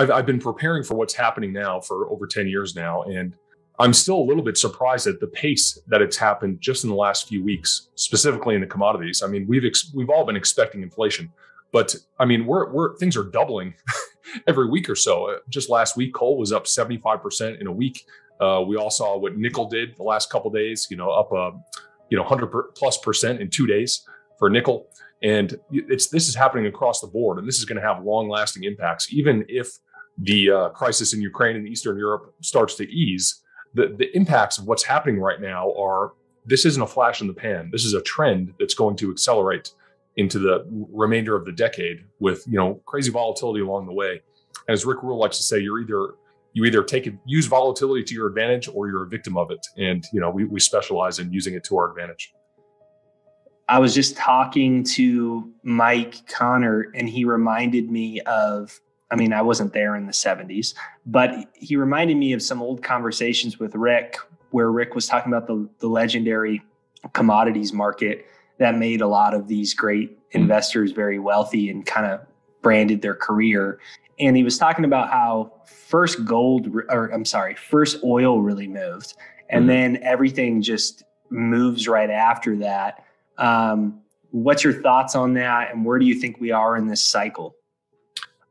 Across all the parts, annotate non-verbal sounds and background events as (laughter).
I've, I've been preparing for what's happening now for over 10 years now. And I'm still a little bit surprised at the pace that it's happened just in the last few weeks, specifically in the commodities. I mean, we've ex- we've all been expecting inflation, but I mean, we're we're things are doubling (laughs) every week or so. Uh, just last week, coal was up 75% in a week. Uh, we all saw what nickel did the last couple days. You know, up uh, you know 100 plus percent in two days for nickel, and it's this is happening across the board, and this is going to have long lasting impacts, even if the uh, crisis in Ukraine and Eastern Europe starts to ease the, the impacts of what's happening right now are this isn't a flash in the pan. This is a trend that's going to accelerate into the remainder of the decade with you know crazy volatility along the way. As Rick Rule likes to say, you're either you either take it, use volatility to your advantage or you're a victim of it. And you know we, we specialize in using it to our advantage. I was just talking to Mike Connor, and he reminded me of I mean, I wasn't there in the 70s, but he reminded me of some old conversations with Rick where Rick was talking about the, the legendary commodities market that made a lot of these great investors very wealthy and kind of branded their career. And he was talking about how first gold, or I'm sorry, first oil really moved, and mm-hmm. then everything just moves right after that. Um, what's your thoughts on that, and where do you think we are in this cycle?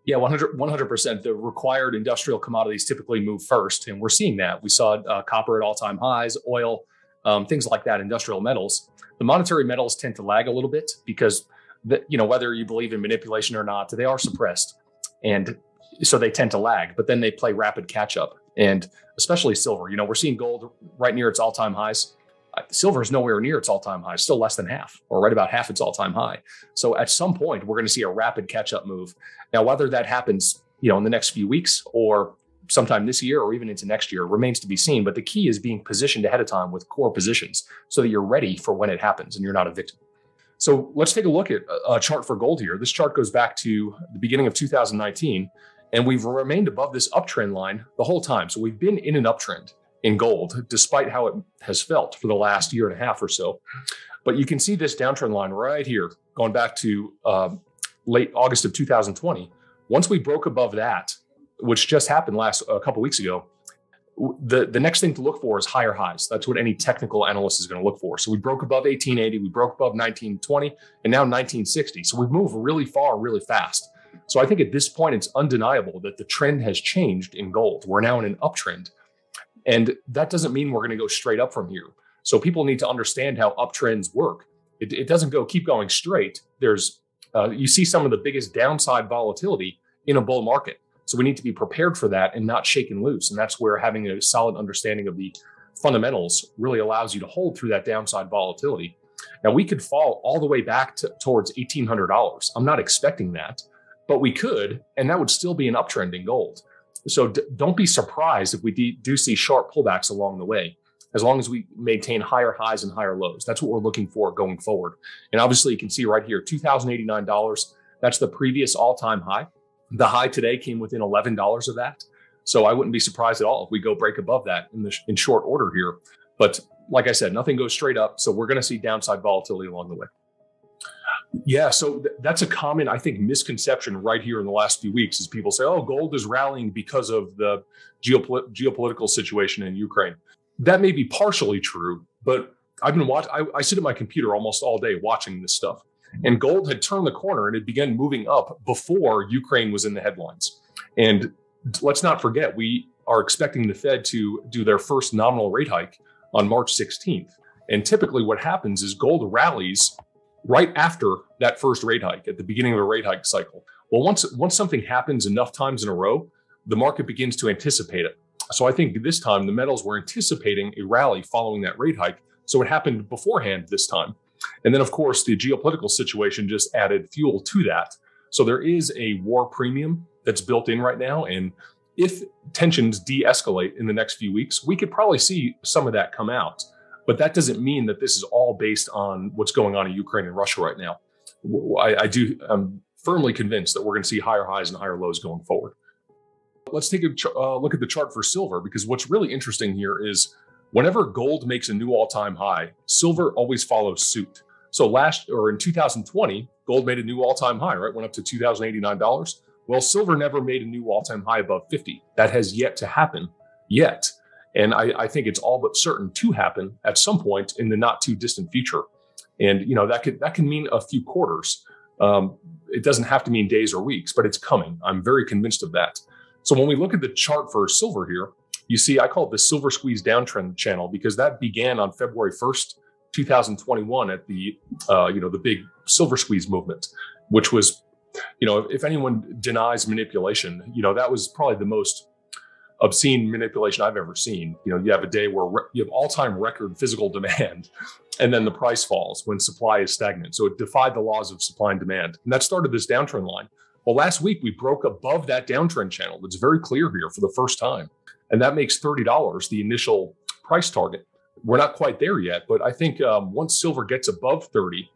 Yeah, 100 percent. The required industrial commodities typically move first, and we're seeing that. We saw uh, copper at all-time highs, oil, um, things like that. Industrial metals. The monetary metals tend to lag a little bit because, the, you know, whether you believe in manipulation or not, they are suppressed, and so they tend to lag. But then they play rapid catch-up, and especially silver. You know, we're seeing gold right near its all-time highs silver is nowhere near its all-time high still less than half or right about half its all-time high. So at some point we're going to see a rapid catch-up move. Now whether that happens you know in the next few weeks or sometime this year or even into next year remains to be seen but the key is being positioned ahead of time with core positions so that you're ready for when it happens and you're not a victim. So let's take a look at a chart for gold here. This chart goes back to the beginning of 2019 and we've remained above this uptrend line the whole time. So we've been in an uptrend in gold, despite how it has felt for the last year and a half or so. But you can see this downtrend line right here, going back to uh, late August of 2020. Once we broke above that, which just happened last a couple weeks ago, the, the next thing to look for is higher highs. That's what any technical analyst is going to look for. So we broke above 1880, we broke above 1920, and now 1960. So we've moved really far, really fast. So I think at this point, it's undeniable that the trend has changed in gold. We're now in an uptrend. And that doesn't mean we're going to go straight up from here. So people need to understand how uptrends work. It, it doesn't go keep going straight. There's uh, you see some of the biggest downside volatility in a bull market. So we need to be prepared for that and not shaken loose. And that's where having a solid understanding of the fundamentals really allows you to hold through that downside volatility. Now we could fall all the way back to, towards $1,800. I'm not expecting that, but we could, and that would still be an uptrend in gold. So d- don't be surprised if we d- do see sharp pullbacks along the way, as long as we maintain higher highs and higher lows. That's what we're looking for going forward. And obviously, you can see right here, $2,089. That's the previous all time high. The high today came within $11 of that. So I wouldn't be surprised at all if we go break above that in the sh- in short order here. But like I said, nothing goes straight up. So we're going to see downside volatility along the way. Yeah, so th- that's a common, I think, misconception right here in the last few weeks is people say, "Oh, gold is rallying because of the geopolit- geopolitical situation in Ukraine." That may be partially true, but I've been watching. I sit at my computer almost all day watching this stuff, and gold had turned the corner and it began moving up before Ukraine was in the headlines. And let's not forget, we are expecting the Fed to do their first nominal rate hike on March 16th. And typically, what happens is gold rallies right after that first rate hike at the beginning of a rate hike cycle. Well, once once something happens enough times in a row, the market begins to anticipate it. So I think this time the metals were anticipating a rally following that rate hike. So it happened beforehand this time. And then of course the geopolitical situation just added fuel to that. So there is a war premium that's built in right now and if tensions de-escalate in the next few weeks, we could probably see some of that come out. But that doesn't mean that this is all based on what's going on in Ukraine and Russia right now. I, I do, I'm firmly convinced that we're going to see higher highs and higher lows going forward. Let's take a ch- uh, look at the chart for silver because what's really interesting here is whenever gold makes a new all time high, silver always follows suit. So last or in 2020, gold made a new all-time high, right? Went up to $2,089. Well, silver never made a new all-time high above 50. That has yet to happen yet. And I, I think it's all but certain to happen at some point in the not too distant future. And you know that could that can mean a few quarters. Um, it doesn't have to mean days or weeks, but it's coming. I'm very convinced of that. So when we look at the chart for silver here, you see I call it the silver squeeze downtrend channel because that began on February 1st, 2021 at the uh, you know the big silver squeeze movement, which was you know if, if anyone denies manipulation, you know that was probably the most obscene manipulation I've ever seen. You know, you have a day where re- you have all-time record physical (laughs) demand, and then the price falls when supply is stagnant. So it defied the laws of supply and demand, and that started this downtrend line. Well, last week we broke above that downtrend channel. It's very clear here for the first time, and that makes thirty dollars the initial price target. We're not quite there yet, but I think um, once silver gets above thirty,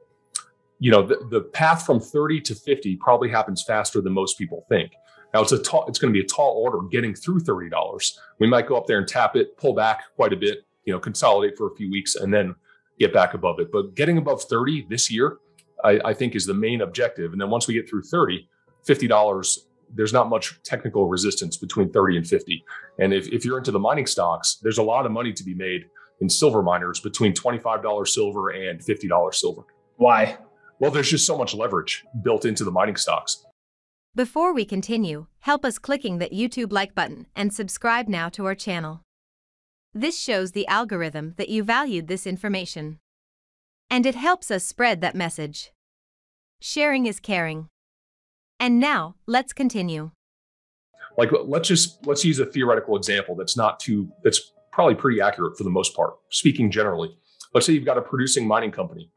you know, the, the path from thirty to fifty probably happens faster than most people think. Now it's a tall, it's going to be a tall order getting through thirty dollars. We might go up there and tap it, pull back quite a bit, you know, consolidate for a few weeks, and then get back above it. But getting above thirty this year, I, I think, is the main objective. And then once we get through 30 50 dollars, there's not much technical resistance between thirty and fifty. And if if you're into the mining stocks, there's a lot of money to be made in silver miners between twenty five dollars silver and fifty dollars silver. Why? Well, there's just so much leverage built into the mining stocks. Before we continue, help us clicking that YouTube like button and subscribe now to our channel. This shows the algorithm that you valued this information. And it helps us spread that message. Sharing is caring. And now, let's continue. Like let's just let's use a theoretical example that's not too that's probably pretty accurate for the most part. Speaking generally, let's say you've got a producing mining company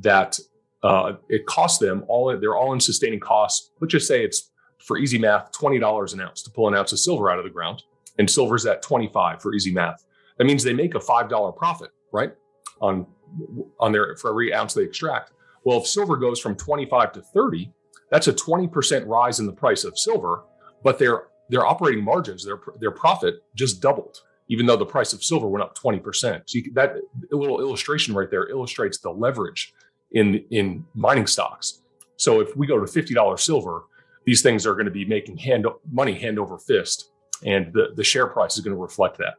that uh, it costs them all, they're all in sustaining costs. Let's just say it's for easy math, $20 an ounce to pull an ounce of silver out of the ground. And silver's at 25 for easy math. That means they make a $5 profit, right? On, on their, for every ounce they extract. Well, if silver goes from 25 to 30, that's a 20% rise in the price of silver, but their, their operating margins, their, their profit just doubled, even though the price of silver went up 20%. So you, that little illustration right there illustrates the leverage in in mining stocks. So if we go to fifty dollars silver, these things are going to be making hand money hand over fist, and the the share price is going to reflect that.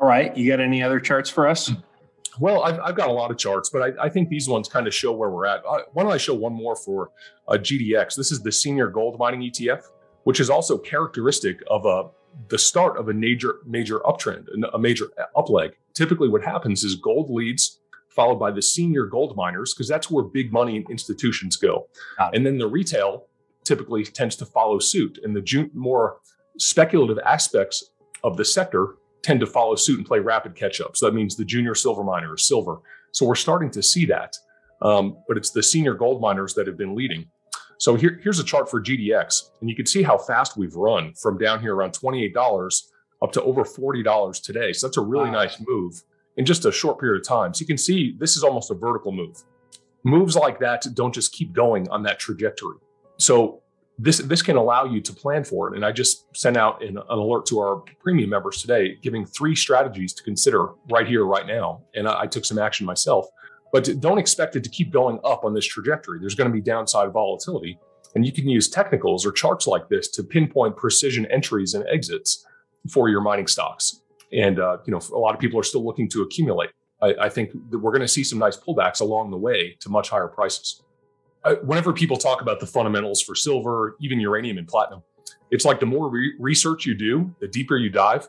All right, you got any other charts for us? (clears throat) Well, I've, I've got a lot of charts, but I, I think these ones kind of show where we're at. Uh, why don't I show one more for a GDX? This is the senior gold mining ETF, which is also characteristic of a the start of a major major uptrend, a major upleg. Typically, what happens is gold leads followed by the senior gold miners, because that's where big money and institutions go. And then the retail typically tends to follow suit. And the ju- more speculative aspects of the sector tend to follow suit and play rapid catch up. So that means the junior silver miner is silver. So we're starting to see that. Um, but it's the senior gold miners that have been leading. So here, here's a chart for GDX, and you can see how fast we've run from down here around $28 up to over $40 today. So that's a really wow. nice move in just a short period of time. So you can see this is almost a vertical move. Moves like that don't just keep going on that trajectory. So this this can allow you to plan for it. And I just sent out an, an alert to our premium members today, giving three strategies to consider right here, right now. And I, I took some action myself. But don't expect it to keep going up on this trajectory. There's going to be downside volatility. And you can use technicals or charts like this to pinpoint precision entries and exits for your mining stocks and uh, you know a lot of people are still looking to accumulate. I, I think that we're going to see some nice pullbacks along the way to much higher prices. I, whenever people talk about the fundamentals for silver, even uranium and platinum, it's like the more re- research you do, the deeper you dive,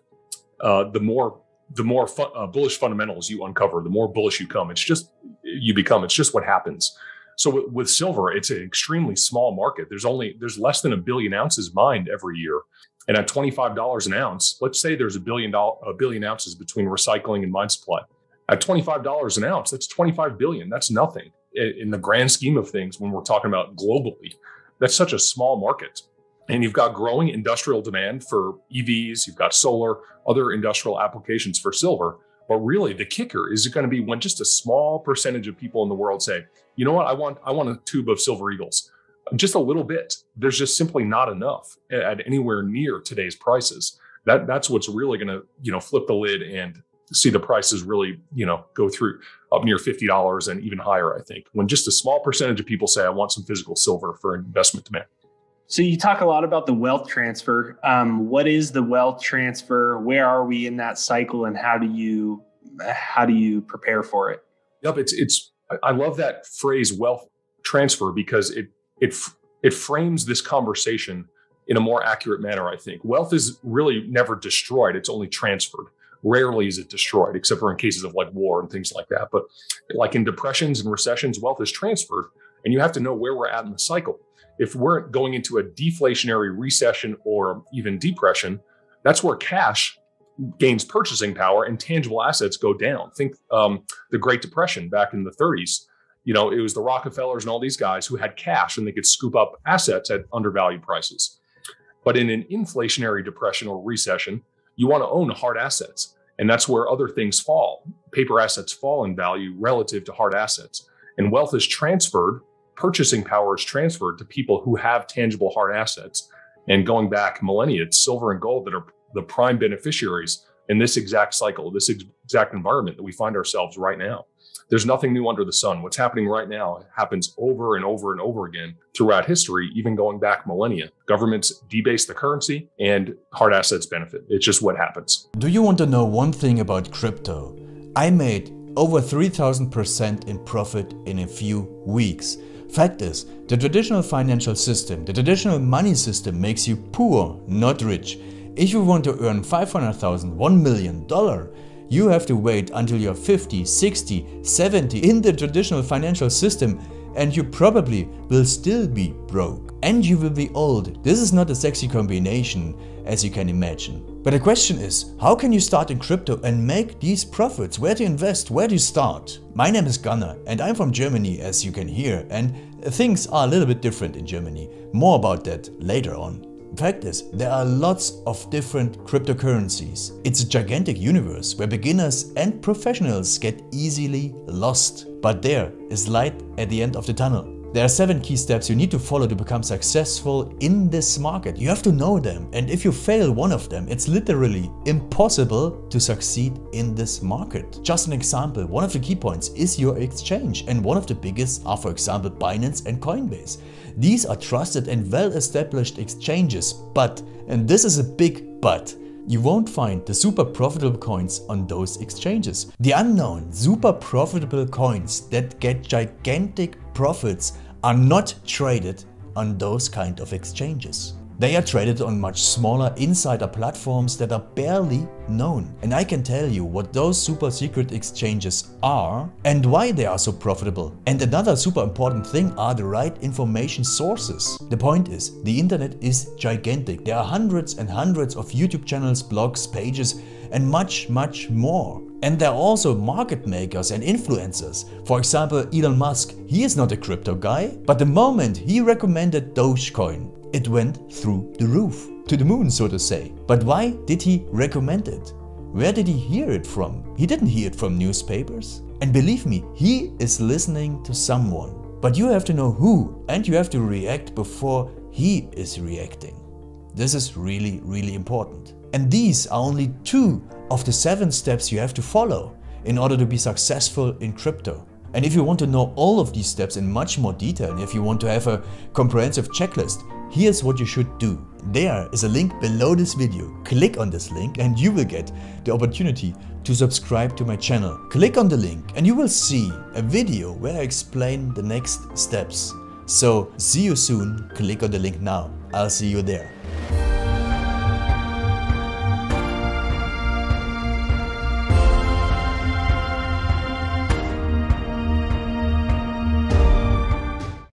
uh, the more the more uh, bullish fundamentals you uncover, the more bullish you come. It's just you become. It's just what happens. So with, with silver, it's an extremely small market. There's only there's less than a billion ounces mined every year, and at $25 an ounce, let's say there's a billion dollar, a billion ounces between recycling and mine supply. At $25 an ounce, that's 25 billion. That's nothing in the grand scheme of things when we're talking about globally. That's such a small market. And you've got growing industrial demand for EVs, you've got solar, other industrial applications for silver. But really, the kicker is going to be when just a small percentage of people in the world say, you know what, I want, I want a tube of silver eagles just a little bit. There's just simply not enough at anywhere near today's prices. That that's what's really going to you know flip the lid and see the prices really, you know, go through up near $50 and even higher, I think, when just a small percentage of people say, I want some physical silver for investment demand. So you talk a lot about the wealth transfer. Um, what is the wealth transfer? Where are we in that cycle, and how do you how do you prepare for it? Yep, it's it's. I love that phrase wealth transfer because it it it frames this conversation in a more accurate manner. I think wealth is really never destroyed; it's only transferred. Rarely is it destroyed, except for in cases of like war and things like that. But like in depressions and recessions, wealth is transferred, and you have to know where we're at in the cycle if we're going into a deflationary recession or even depression, that's where cash gains purchasing power and tangible assets go down. Think um, the Great Depression back in the 30s. You know, it was the Rockefellers and all these guys who had cash and they could scoop up assets at undervalued prices. But in an inflationary depression or recession, you want to own hard assets. And that's where other things fall. Paper assets fall in value relative to hard assets. And wealth is transferred purchasing power is transferred to people who have tangible hard assets. And going back millennia, it's silver and gold that are the prime beneficiaries in this exact cycle, this exact environment that we find ourselves right now. There's nothing new under the sun. What's happening right now happens over and over and over again throughout history, even going back millennia. Governments debase the currency and hard assets benefit. It's just what happens. Do you want to know one thing about crypto? I made over 3000% in profit in a few weeks. Fact is, the traditional financial system, the traditional money system makes you poor, not rich. If you want to earn 500,000, 1 million dollar, you have to wait until you're 50, 60, 70 in the traditional financial system and you probably will still be broke. And you will be old. This is not a sexy combination as you can imagine. But the question is, how can you start in crypto and make these profits? Where to invest? Where to start? My name is Gunnar and I'm from Germany as you can hear and things are a little bit different in Germany. More about that later on. Fact is, there are lots of different cryptocurrencies. It's a gigantic universe where beginners and professionals get easily lost. But there is light at the end of the tunnel. There are seven key steps you need to follow to become successful in this market. You have to know them and if you fail one of them, it's literally impossible to succeed in this market. Just an example, one of the key points is your exchange and one of the biggest are for example Binance and Coinbase. These are trusted and well-established exchanges, but, and this is a big but, you won't find the super profitable coins on those exchanges. The unknown super profitable coins that get gigantic profits are not traded on those kind of exchanges. They are traded on much smaller insider platforms that are barely known. And I can tell you what those super secret exchanges are and why they are so profitable. And another super important thing are the right information sources. The point is, the internet is gigantic. There are hundreds and hundreds of YouTube channels, blogs, pages and much, much more. And there are also market makers and influencers. For example, Elon Musk, he is not a crypto guy, but the moment he recommended Dogecoin, it went through the roof, to the moon so to say. But why did he recommend it? Where did he hear it from? He didn't hear it from newspapers. And believe me, he is listening to someone. But you have to know who and you have to react before he is reacting. This is really, really important. And these are only two of the seven steps you have to follow in order to be successful in crypto. And if you want to know all of these steps in much more detail, and if you want to have a comprehensive checklist, here's what you should do. There is a link below this video. Click on this link and you will get the opportunity to subscribe to my channel. Click on the link and you will see a video where I explain the next steps. So see you soon, click on the link now. I'll see you there.